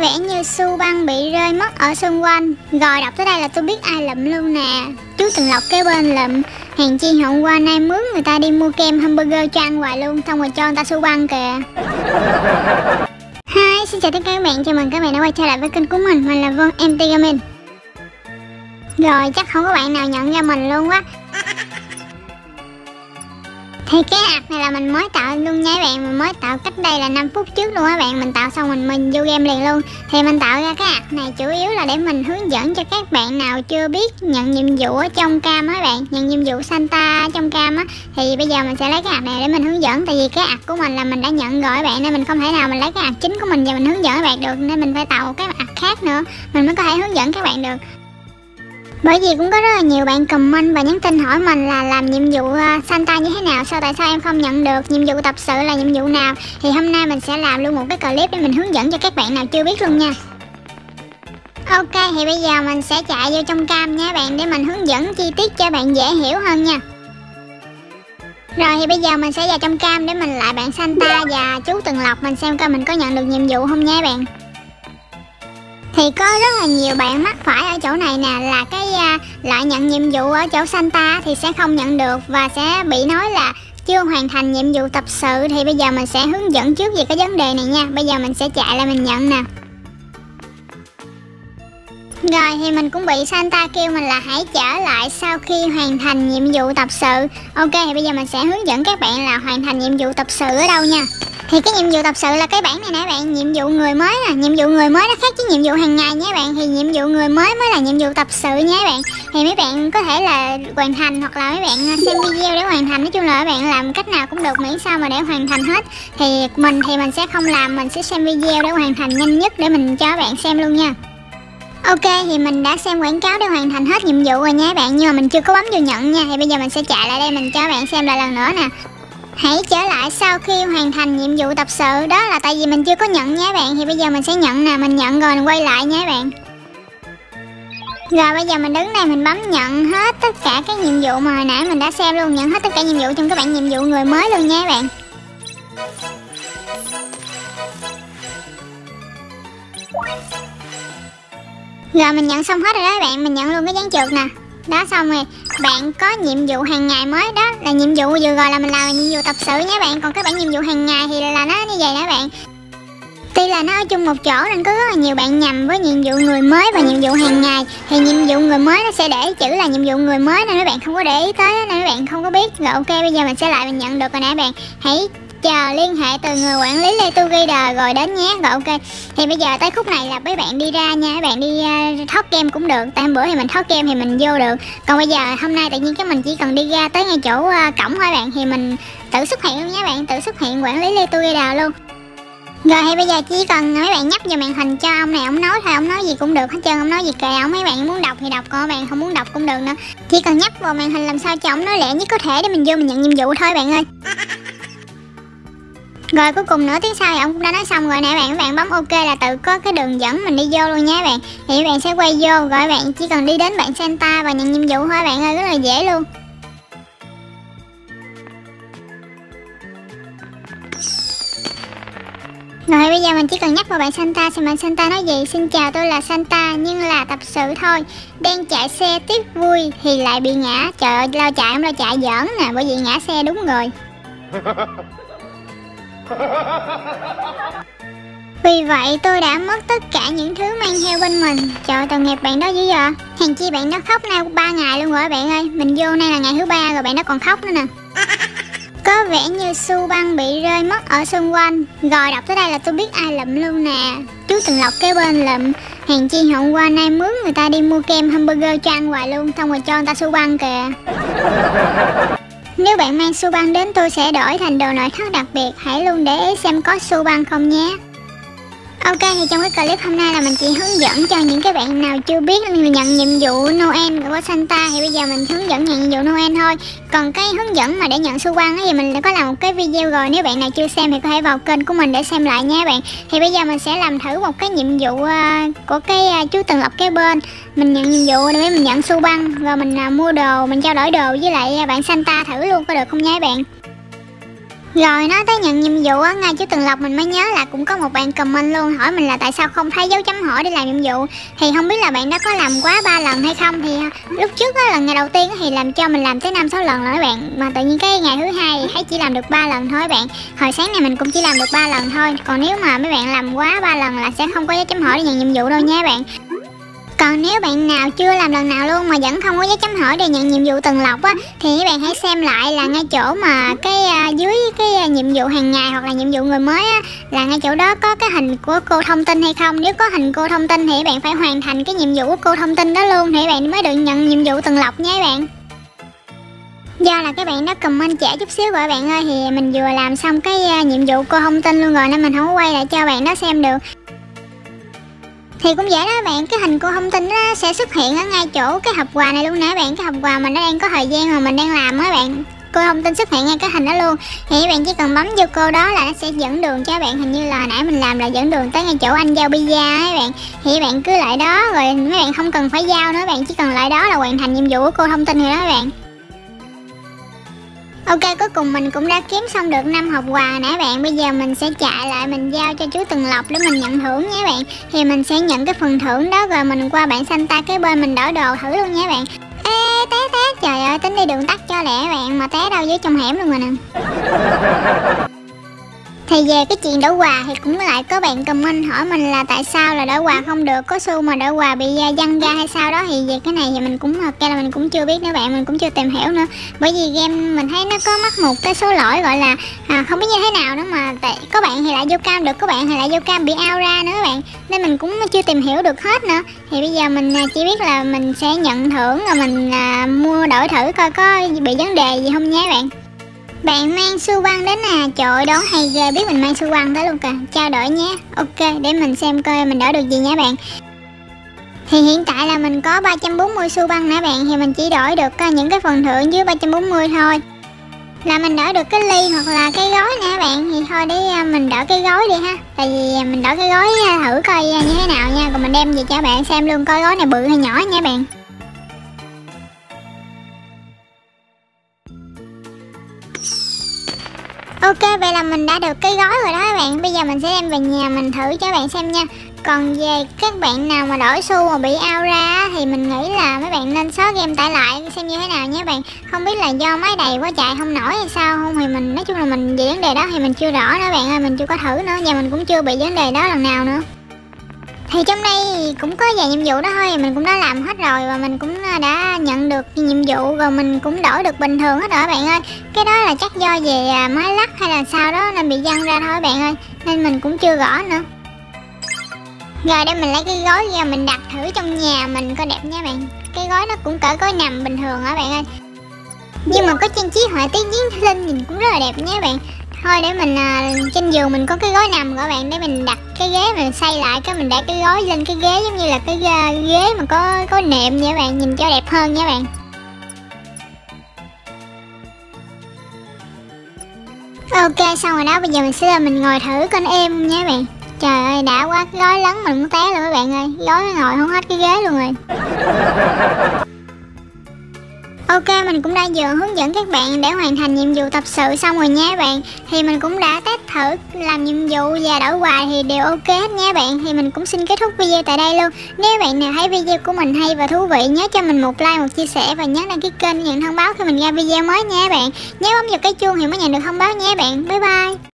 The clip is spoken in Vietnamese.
vẻ như su băng bị rơi mất ở xung quanh. Rồi đọc tới đây là tôi biết ai lụm luôn nè. Chú Tường Lộc kế bên lụm. Hàng chi hôm qua nay mướn người ta đi mua kem hamburger cho ăn hoài luôn Xong rồi cho người ta su băng kìa. Hi, xin chào tất cả các bạn, chào mừng các bạn đã quay trở lại với kênh của mình. Mình là Vân MT Gaming. Rồi chắc không có bạn nào nhận ra mình luôn quá thì cái hạt này là mình mới tạo luôn nha các bạn. Mình mới tạo cách đây là 5 phút trước luôn á bạn. Mình tạo xong mình mình vô game liền luôn. Thì mình tạo ra cái hạt này chủ yếu là để mình hướng dẫn cho các bạn nào chưa biết nhận nhiệm vụ ở trong cam á bạn. Nhận nhiệm vụ Santa trong cam á. Thì bây giờ mình sẽ lấy cái hạt này để mình hướng dẫn. Tại vì cái hạt của mình là mình đã nhận rồi bạn, Nên mình không thể nào mình lấy cái hạt chính của mình và mình hướng dẫn các bạn được. Nên mình phải tạo cái hạt khác nữa. Mình mới có thể hướng dẫn các bạn được bởi vì cũng có rất là nhiều bạn comment và nhắn tin hỏi mình là làm nhiệm vụ ờ, Santa như thế nào, Sao tại sao em không nhận được Nhiệm vụ tập sự là nhiệm vụ nào. Thì hôm nay mình sẽ làm luôn một cái clip để mình hướng dẫn cho các bạn nào chưa biết luôn nha. Ok, thì bây giờ mình sẽ chạy vô trong cam nha bạn, Để mình hướng dẫn chi tiết cho bạn dễ hiểu hơn nha. Rồi, thì bây giờ mình sẽ vào trong cam để mình lại bạn Santa và chú Tường Lộc, mình xem coi mình có nhận được nhiệm vụ không nha bạn thì có rất là nhiều bạn mắc phải ở chỗ này nè là cái à, uh, lại nhận nhiệm vụ ở chỗ Santa thì sẽ không nhận được và sẽ bị nói là chưa hoàn thành nhiệm vụ tập sự. Thì bây giờ mình sẽ hướng dẫn trước về cái vấn đề này nha. Bây giờ mình sẽ chạy lại mình nhận nè. Rồi thì mình cũng bị Santa kêu mình là hãy trở lại sau khi hoàn thành nhiệm vụ tập sự. Ok thì bây giờ mình sẽ hướng dẫn các bạn là hoàn thành nhiệm vụ tập sự ở đâu nha thì cái nhiệm vụ tập sự là cái bản này nè bạn, nhiệm vụ người mới nè, nhiệm vụ người mới nó khác với nhiệm vụ hàng ngày nhé bạn. Thì nhiệm vụ người mới mới là nhiệm vụ tập sự nhé bạn. Thì mấy bạn có thể là hoàn thành hoặc là mấy bạn à, xem video để hoàn thành. Nói chung là mấy bạn làm cách nào cũng được miễn sao mà để hoàn thành hết. Thì mình thì mình sẽ không làm, mình sẽ xem video để hoàn thành nhanh nhất để mình cho bạn xem luôn nha. Ok, thì mình đã xem quảng cáo để hoàn thành hết nhiệm vụ rồi nha bạn. Nhưng mà mình chưa có bấm vô nhận nha. Thì bây giờ mình sẽ chạy lại đây mình cho bạn xem lại lần nữa nè. Hãy trở lại sau khi hoàn thành nhiệm vụ tập sự. Đó là tại vì mình chưa có nhận nhé bạn. Thì bây giờ mình sẽ nhận nè. Mình nhận rồi, mình quay lại nhé bạn. Rồi bây giờ mình đứng đây, mình bấm nhận hết tất cả các nhiệm vụ mà hồi nãy mình đã xem luôn. Nhận hết tất cả nhiệm vụ trong các bạn nhiệm vụ người mới luôn nhé bạn. Rồi mình nhận xong hết rồi đó các bạn. Mình nhận luôn cái dán trượt nè. Đó, xong rồi bạn có nhiệm vụ hàng ngày mới đó, là nhiệm vụ vừa rồi là mình làm nhiệm vụ tập sự nhé bạn. Còn các bạn nhiệm vụ hàng ngày thì là nó như vậy đó bạn. Tuy là nó ở chung một chỗ nên có rất là nhiều bạn nhầm với nhiệm vụ người mới và nhiệm vụ hàng ngày. Thì nhiệm vụ người mới nó sẽ để chữ là nhiệm vụ người mới nên mấy bạn không có để ý tới nên các bạn không có biết. Rồi ok, bây giờ mình sẽ lại mình nhận được rồi nè bạn. Hãy chờ liên hệ từ người quản lý Lê Tu Gator rồi đến nhé. Rồi ok. Thì bây giờ tới khúc này là mấy bạn đi ra nha. Mấy bạn đi ờ, uh, thoát game cũng được. Tại hôm bữa thì mình thoát game thì mình vô được. Còn bây giờ hôm nay tự nhiên cái mình chỉ cần đi ra tới ngay chỗ uh, cổng thôi bạn. Thì mình tự xuất hiện luôn nhé bạn. Tự xuất hiện quản lý Lê Tu Gator luôn. Rồi thì bây giờ chỉ cần mấy bạn nhấp vào màn hình cho ông này ông nói thôi ông nói gì cũng được hết trơn ông nói gì kệ ông. Mấy bạn muốn đọc thì đọc còn bạn không muốn đọc cũng được nữa. Chỉ cần nhấp vào màn hình làm sao cho ông nói lẹ nhất có thể để mình vô mình nhận nhiệm vụ thôi bạn ơi rồi cuối cùng nữa tiếng sau thì ông cũng đã nói xong rồi nè bạn. Các bạn bấm ok là tự có cái đường dẫn mình đi vô luôn nha bạn. Thì các bạn sẽ quay vô rồi các bạn chỉ cần đi đến bạn Santa và nhận nhiệm vụ thôi bạn ơi, rất là dễ luôn. Rồi bây giờ mình chỉ cần nhắc vào bạn Santa xem bạn Santa nói gì. Xin chào, tôi là Santa, nhưng là tập sự thôi. Đang chạy xe tiếp vui thì lại bị ngã. Trời ơi, lo chạy không lo chạy, giỡn nè, Bởi vì ngã xe đúng rồi. Vì vậy, tôi đã mất tất cả những thứ mang theo bên mình. Trời, tội nghiệp bạn đó dữ giờ Hàng chi bạn đó khóc nay ba ngày luôn rồi bạn ơi? Mình vô nay là ngày thứ ba rồi bạn đó còn khóc nữa nè. Có vẻ như su băng bị rơi mất ở xung quanh. Rồi đọc tới đây là tôi biết ai lụm luôn nè. Chú Tường Lộc kế bên lụm. Hàng chi hôm qua nay mướn người ta đi mua kem hamburger cho ăn hoài luôn, Xong rồi cho người ta su băng kìa nếu bạn mang su băng đến, tôi sẽ đổi thành đồ nội thất đặc biệt. Hãy luôn để ý xem có su băng không nhé. Ok, thì trong cái clip hôm nay là mình chỉ hướng dẫn cho những cái bạn nào chưa biết nhận nhiệm vụ Noel của Santa thì bây giờ mình hướng dẫn nhận nhiệm vụ Noel thôi. Còn cái hướng dẫn mà để nhận su quan thì mình đã có làm một cái video rồi. Nếu bạn nào chưa xem thì có thể vào kênh của mình để xem lại nha bạn. Thì bây giờ mình sẽ làm thử một cái nhiệm vụ ờ, của cái ờ, chú Tần Lộc cái bên. Mình nhận nhiệm vụ để mình nhận su băng rồi mình à, mua đồ, mình trao đổi đồ với lại ờ, bạn Santa thử luôn có được không nha bạn? Rồi nói tới nhận nhiệm vụ á, ngay trước Tường Lộc mình mới nhớ là cũng có một bạn comment luôn hỏi mình là tại sao không thấy dấu chấm hỏi để làm nhiệm vụ. Thì không biết là bạn đó có làm quá ba lần hay không Thì à, lúc trước á, là ngày đầu tiên thì làm cho mình làm tới năm sáu lần rồi các bạn. Mà tự nhiên cái ngày thứ hai thấy chỉ làm được ba lần thôi các bạn. Hồi sáng này mình cũng chỉ làm được ba lần thôi. Còn nếu mà mấy bạn làm quá ba lần là sẽ không có dấu chấm hỏi để nhận nhiệm vụ đâu nha các bạn còn nếu bạn nào chưa làm lần nào luôn mà vẫn không có dấu chấm hỏi để nhận nhiệm vụ từng lọc á thì các bạn hãy xem lại là ngay chỗ mà cái uh, dưới cái uh, nhiệm vụ hàng ngày hoặc là nhiệm vụ người mới á là ngay chỗ đó có cái hình của cô thông tin hay không. Nếu có hình cô thông tin thì các bạn phải hoàn thành cái nhiệm vụ của cô thông tin đó luôn thì các bạn mới được nhận nhiệm vụ từng lọc nha các bạn. Do là các bạn đó comment trẻ chút xíu rồi bạn ơi thì mình vừa làm xong cái à, nhiệm vụ cô thông tin luôn rồi nên mình không có quay lại cho bạn đó xem được thì cũng vậy đó bạn, cái hình cô thông tin đó sẽ xuất hiện ở ngay chỗ cái hộp quà này luôn nè bạn. Cái hộp quà mình nó đang có thời gian mà mình đang làm á bạn. Cô thông tin xuất hiện ngay cái hình đó luôn. Thì các bạn chỉ cần bấm vô cô đó là nó sẽ dẫn đường cho bạn. Hình như là nãy mình làm là dẫn đường tới ngay chỗ anh giao pizza ấy bạn. Thì các bạn cứ lại đó, rồi mấy bạn không cần phải giao nữa, bạn chỉ cần lại đó là hoàn thành nhiệm vụ của cô thông tin rồi đó các bạn. Ok, cuối cùng mình cũng đã kiếm xong được năm hộp quà nãy bạn. Bây giờ mình sẽ chạy lại, mình giao cho chú Tường Lộc để mình nhận thưởng nhé bạn. Thì mình sẽ nhận cái phần thưởng đó rồi mình qua bạn xanh ta cái bên mình đổi đồ thử luôn nha bạn. Ê, té té, trời ơi, tính đi đường tắt cho lẹ bạn, mà té đâu dưới trong hẻm luôn rồi nè thì về cái chuyện đổi quà thì cũng lại có bạn comment hỏi mình là tại sao là đổi quà không được? Có xu mà đổi quà bị à, văng ra hay sao đó? Thì về cái này thì mình cũng à, ok là mình cũng chưa biết nữa bạn mình cũng chưa tìm hiểu nữa. Bởi vì game mình thấy nó có mắc một cái số lỗi gọi là à, không biết như thế nào nữa mà tại có bạn thì lại vô cam được có bạn thì lại vô cam bị out ra nữa bạn. Nên mình cũng chưa tìm hiểu được hết nữa. Thì bây giờ mình à, chỉ biết là mình sẽ nhận thưởng rồi mình à, mua đổi thử coi có bị vấn đề gì không nhé bạn bạn mang su băng đến à Trời đón hay ghê. Biết mình mang su băng tới luôn kìa. Trao đổi nhé. Ok, để mình xem coi mình đổi được gì nha bạn. Thì hiện tại là mình có 340 xu băng nè bạn. Thì mình chỉ đổi được à, những cái phần thưởng dưới 340 thôi. Là mình đổi được cái ly hoặc là cái gói nè bạn. Thì thôi để à, mình đổi cái gói đi ha. Tại vì à, mình đổi cái gói thử coi như thế nào nha. Còn mình đem về cho bạn xem luôn coi gói này bự hay nhỏ nha bạn. Ok, vậy là mình đã được cái gói rồi đó các bạn. Bây giờ mình sẽ đem về nhà mình thử cho các bạn xem nha. Còn về các bạn nào mà đổi xu mà bị out ra Thì mình nghĩ là mấy bạn nên xóa game tải lại xem như thế nào nhé bạn. Không biết là do máy đầy quá chạy không nổi hay sao không Thì mình, nói chung là mình về vấn đề đó thì mình chưa rõ nữa bạn ơi, Mình chưa có thử nữa. Và mình cũng chưa bị vấn đề đó lần nào nữa thì trong đây cũng có vài nhiệm vụ đó thôi, mình cũng đã làm hết rồi và mình cũng ờ, đã nhận được nhiệm vụ rồi mình cũng đổi được bình thường hết rồi bạn ơi. Cái đó là chắc do về à, máy lắc hay là sao đó nên bị văng ra thôi bạn ơi, nên mình cũng chưa rõ nữa. Rồi đây mình lấy cái gói ra mình đặt thử trong nhà mình coi đẹp nha bạn. Cái gói nó cũng cỡ gói nằm bình thường hả bạn ơi. Nhưng mà có trang trí họa tiết chiến linh nhìn cũng rất là đẹp nha bạn thôi để mình à, trên giường mình có cái gối nằm các bạn để mình đặt cái ghế mình xây lại cái mình để cái gối lên cái ghế giống như là cái à, ghế mà có có nệm nha bạn nhìn cho đẹp hơn nha bạn. Ok xong rồi đó bây giờ mình sẽ mình ngồi thử con em nha bạn. Trời ơi đã quá cái gói lớn mình muốn té luôn các bạn ơi gói ngồi không hết cái ghế luôn rồi. Ok mình cũng đã vừa hướng dẫn các bạn để hoàn thành nhiệm vụ tập sự xong rồi nha bạn. Thì mình cũng đã test thử làm nhiệm vụ và đổi quà thì đều ok hết nha bạn. Thì mình cũng xin kết thúc video tại đây luôn. Nếu bạn nào thấy video của mình hay và thú vị nhớ cho mình một like, một chia sẻ và nhớ đăng ký kênh nhận thông báo khi mình ra video mới nha bạn. Nhớ bấm vào cái chuông thì mới nhận được thông báo nha bạn. Bye bye.